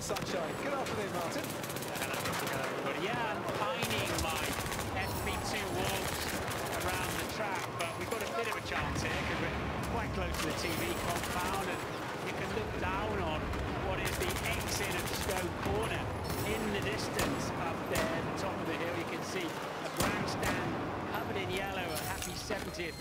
sunshine. Good afternoon, Martin. But yeah, I'm pining my FP2 walks around the track, but we've got a bit of a chance here because we're quite close to the TV compound and you can look down on what is the exit of Stowe Corner in the distance up there at the top of the hill. You can see a grandstand covered in yellow, a happy 70th.